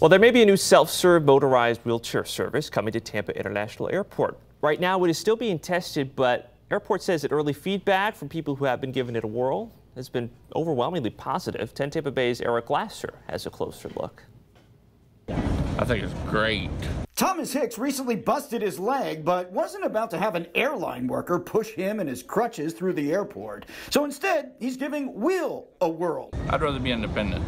Well, there may be a new self-serve motorized wheelchair service coming to Tampa International Airport. Right now, it is still being tested, but airport says that early feedback from people who have been giving it a whirl has been overwhelmingly positive. 10 Tampa Bay's Eric Glasser has a closer look. I think it's great. Thomas Hicks recently busted his leg, but wasn't about to have an airline worker push him and his crutches through the airport. So instead, he's giving WHILL a whirl. I'd rather be independent.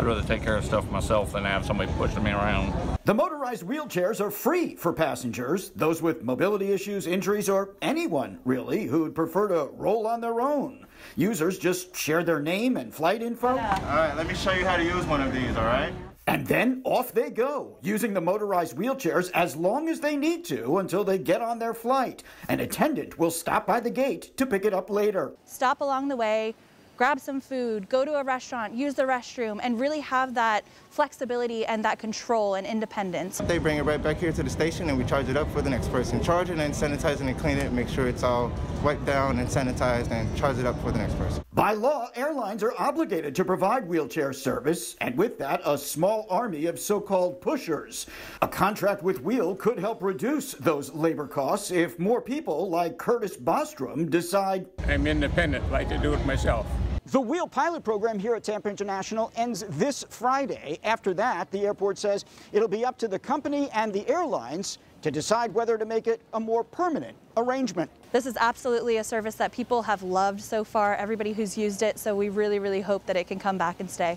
I'd rather take care of stuff myself than have somebody pushing me around. The motorized wheelchairs are free for passengers, those with mobility issues, injuries, or anyone, really, who'd prefer to roll on their own. Users just share their name and flight info. Yeah. All right, let me show you how to use one of these, all right? And then off they go, using the motorized wheelchairs as long as they need to until they get on their flight. An attendant will stop by the gate to pick it up later. Stop along the way, grab some food, go to a restaurant, use the restroom, and really have that flexibility and that control and independence. They bring it right back here to the station and we charge it up for the next person. Charge it and sanitize it and clean it, make sure it's all wiped down and sanitized and charge it up for the next person. By law, airlines are obligated to provide wheelchair service, and with that, a small army of so-called pushers. A contract with WHILL could help reduce those labor costs if more people like Curtis Bostrom decide I'm independent, like to do it myself. The WHILL pilot program here at Tampa International ends this Friday. After that, the airport says it'll be up to the company and the airlines to decide whether to make it a more permanent arrangement. This is absolutely a service that people have loved so far, everybody who's used it, so we really, really hope that it can come back and stay.